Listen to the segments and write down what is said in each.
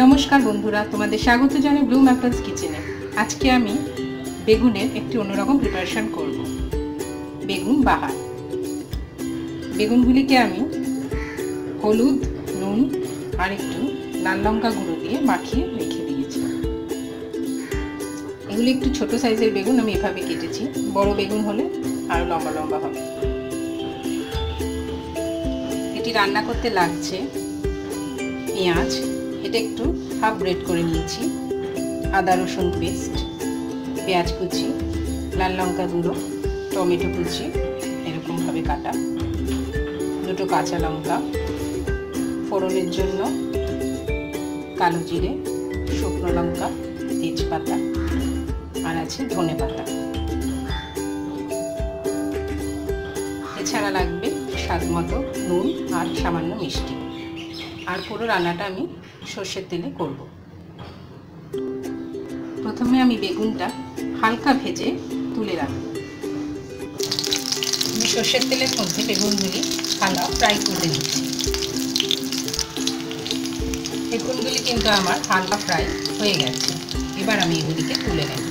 নমস্কার বন্ধুরা, তোমাদের স্বাগত জানাই ব্লু ম্যাপলস কিচেনে আজকে আমি বেগুনের একটি অন্যরকম প্রিপারেশন করব। বেগুন বাহার। বেগুনগুলিকে আমি হলুদ, নুন আর একটু লাল লঙ্কা গুঁড়ো দিয়ে মাখিয়ে রেখে দিয়েছি। এগুলি একটু ছোট সাইজের বেগুন, আমি এভাবে কেটেছি। বড় বেগুন হলে আরও লম্বা লম্বা হবে। এটি রান্না করতে লাগছে পেঁয়াজ এটা একটু হাফ ব্রেড করে নিয়েছি। আদা, রসুন পেস্ট পেঁয়াজ কুচি, লাল লঙ্কা গুঁড়ো, টমেটো কুচি এরকমভাবে কাটা। দুটো কাঁচা লঙ্কা, ফোড়নের জন্য কালো জিরে, শুকনো লঙ্কা, তেজপাতা, আর আছে ধনে পাতা। এছাড়া লাগবে স্বাদ মতো নুন আর সামান্য মিষ্টি। আর পুরো রান্নাটা আমি সর্ষের তেলে করব। প্রথমে আমি বেগুনটা হালকা ভেজে তুলে রাখব। আমি সর্ষের তেলের মধ্যে বেগুনগুলি হালকা ফ্রাই করে নিচ্ছি। বেগুনগুলি কিন্তু আমার হালকা ফ্রাই হয়ে গেছে। এবার আমি এগুলিকে তুলে নেব।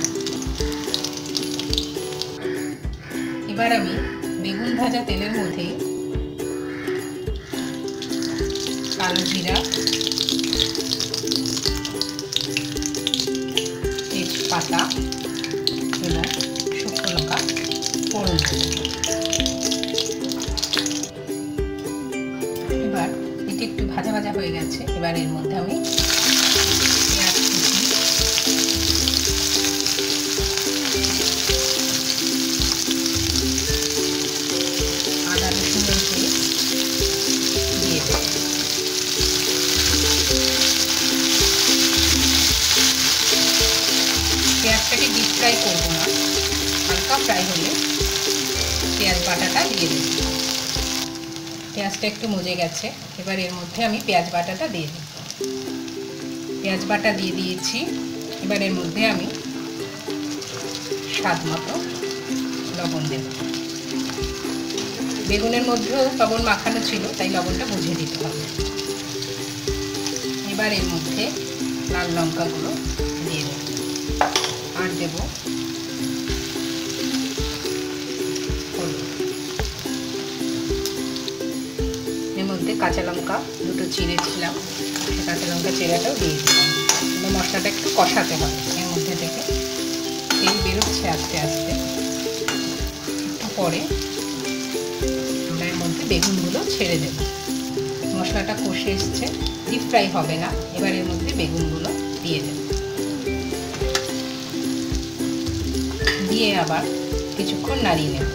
এবার আমি বেগুন ভাজা তেলের মধ্যে কালো জিরা তেজপাতা এবং শুকনো লঙ্কা ফোড়ন এবার এটি একটু ভাজা ভাজা হয়ে গেছে। এবার এর মধ্যে আমি বাটাটা দিয়ে দিই পেঁয়াজটা একটু মজে গেছে। এবার এর মধ্যে আমি পেঁয়াজ বাটাটা দিয়ে দিই। পেঁয়াজ বাটা দিয়ে দিয়েছি। এবার এর মধ্যে আমি স্বাদ মতো লবণ দেব। বেগুনের মধ্যেও লবণ মাখানো ছিল, তাই লবণটা বুঝে দিতে হবে। এবার এর মধ্যে লাল লঙ্কাগুলো দিয়ে দেব। আর দেব মধ্যে কাঁচা লঙ্কা, দুটো চিড়েছিলাম কাঁচা লঙ্কা চিড়াটাও দিয়ে দিলাম। মশলাটা একটু কষাতে হবে এর মধ্যে থেকে। তেল বেরোচ্ছে আস্তে আস্তে। একটু পরে আমরা এর মধ্যে বেগুনগুলো ছেড়ে দেব। মশলাটা কষে এসছে ডিপ ফ্রাই হবে না। এবার এর মধ্যে বেগুনগুলো দিয়ে দেব। দিয়ে আবার কিছুক্ষণ নাড়িয়ে নেব।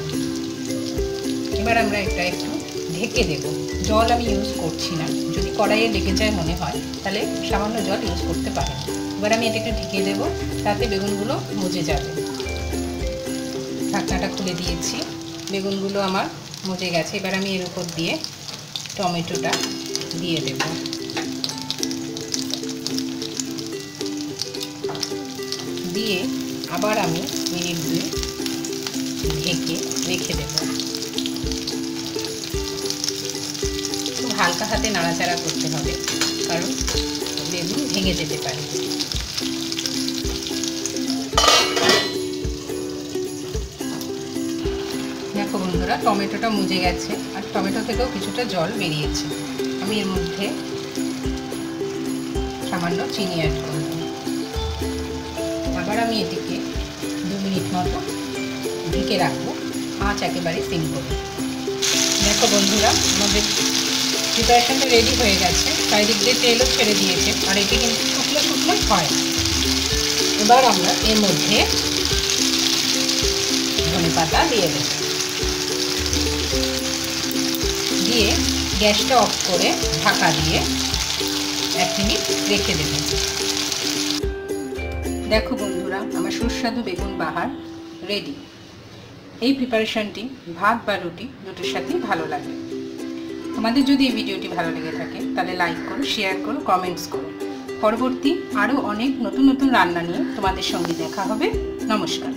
এবার আমরা এটা একটু ঢেকে দেব। জল আমি ইউজ করছি না। যদি কড়াইয়ে লেগে যায় মনে হয়, তাহলে সামান্য জল ইউজ করতে পারেন। এবার আমি এটাকে ঢেকে দেব, তাতে বেগুনগুলো মজে যাবে। ঢাকনাটা খুলে দিয়েছি। বেগুনগুলো আমার মজে গেছে। এবার আমি এর উপর দিয়ে টমেটোটা দিয়ে দেব। দিয়ে আবার আমি মিনিট দুই ঢেকে রেখে দেব। হালকা হাতে নাড়াচাড়া করতে হবে, কারণ বেগুন ভেঙে যেতে পারে। দেখো বন্ধুরা, টমেটোটা মুজে গেছে, আর টমেটো থেকেও কিছুটা জল বেরিয়েছে। আমি এর মধ্যে সামান্য চিনি অ্যাড করব। আবার আমি এটিকে দু মিনিট মতো ঢেকে রাখব, আঁচ একেবারে সিম করে। দেখো বন্ধুরা, আমাদের প্রিপারেশনটা রেডি হয়ে গেছে, চারিদিক দিয়ে তেলও ছেড়ে দিয়েছে, আর এটি কিন্তু শুকনো শুকনো হয়। এবার আমরা এর মধ্যে ধনে পাতা দিয়ে দেব। দিয়ে গ্যাসটা অফ করে ঢাকা দিয়ে এক মিনিট রেখে দেব। দেখো বন্ধুরা, আমার সুস্বাদু বেগুন বাহার রেডি এই প্রিপারেশনটি ভাত বা রুটি, দুটোর সাথেই ভালো লাগে। তোমাদের যদি এই ভিডিওটি ভালো লেগে থাকে, তাহলে লাইক করো শেয়ার করো কমেন্টস করো। পরবর্তী আরও অনেক নতুন নতুন রান্না নিয়ে তোমাদের সঙ্গে দেখা হবে। নমস্কার।